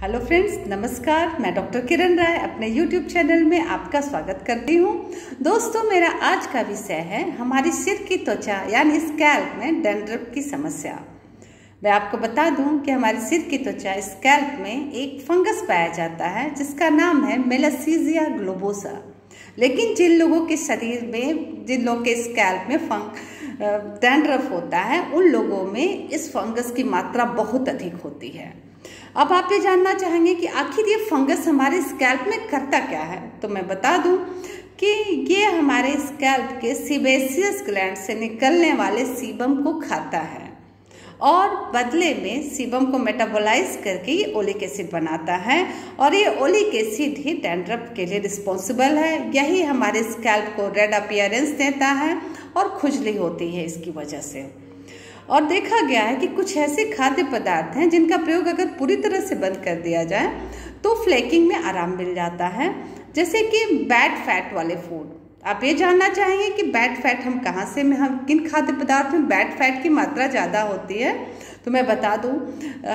Hello friends नमस्कार। मैं doctor किरण राय अपने यूट्यूब चैनल में आपका स्वागत करती हूँ। दोस्तों, मेरा आज का विषय है हमारी सिर की त्वचा, यानी स्कैल्प में डेंड्रफ की समस्या। मैं आपको बता दूँ कि हमारे सिर की त्वचा स्कैल्प में एक फंगस पाया जाता है, जिसका नाम है मेलासीजिया ग्लोबोसा लेकिन जिन लोगों के शरीर में, जिन लोगों के स्कैल्प में फंग डैंड्रफ होता है, उन लोगों में इस फंगस की मात्रा बहुत अधिक होती है। अब आप ये जानना चाहेंगे कि आखिर ये फंगस हमारे स्कैल्प में करता क्या है? तो मैं बता दूँ कि ये हमारे स्कैल्प के सीबेसियस ग्लैंड से निकलने वाले सीबम को खाता है और बदले में सीबम को मेटाबोलाइज करके ये ओलिक एसिड बनाता है और ये ओलिक एसिड ही डैंड्रफ के लिए रिस्पॉन्सिबल है। यही हमारे स्कैल्प को रेड अपियरेंस देता है और खुजली होती है इसकी वजह से। और देखा गया है कि कुछ ऐसे खाद्य पदार्थ हैं जिनका प्रयोग अगर पूरी तरह से बंद कर दिया जाए तो फ्लैकिंग में आराम मिल जाता है। जैसे कि बैड फैट वाले फ़ूड आप ये जानना चाहेंगे कि बैड फैट हम कहाँ से में, हम किन खाद्य पदार्थ में बैड फैट की मात्रा ज़्यादा होती है? तो मैं बता दूँ,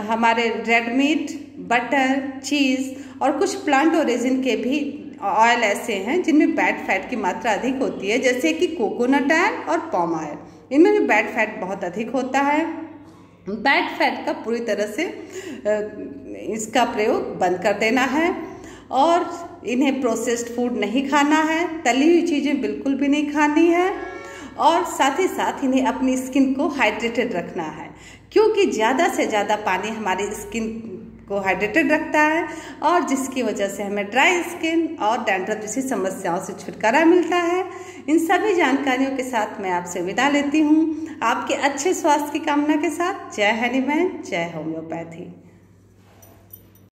हमारे रेड मीट बटर चीज़ और कुछ प्लांट ओरिजिन के भी ऑयल ऐसे हैं जिनमें बैड फैट की मात्रा अधिक होती है, जैसे कि कोकोनट ऑयल और पॉम ऑयल इनमें भी बैड फैट बहुत अधिक होता है। बैड फैट का पूरी तरह से इसका प्रयोग बंद कर देना है और इन्हें प्रोसेस्ड फ़ूड नहीं खाना है, तली हुई चीज़ें बिल्कुल भी नहीं खानी है और साथ ही साथ इन्हें अपनी स्किन को हाइड्रेटेड रखना है। क्योंकि ज़्यादा से ज़्यादा पानी हमारी स्किन को हाइड्रेटेड रखता है और जिसकी वजह से हमें ड्राई स्किन और डैंड्रफ जैसी समस्याओं से छुटकारा मिलता है। इन सभी जानकारियों के साथ मैं आपसे विदा लेती हूँ। आपके अच्छे स्वास्थ्य की कामना के साथ जय हनीमैन, जय होम्योपैथी।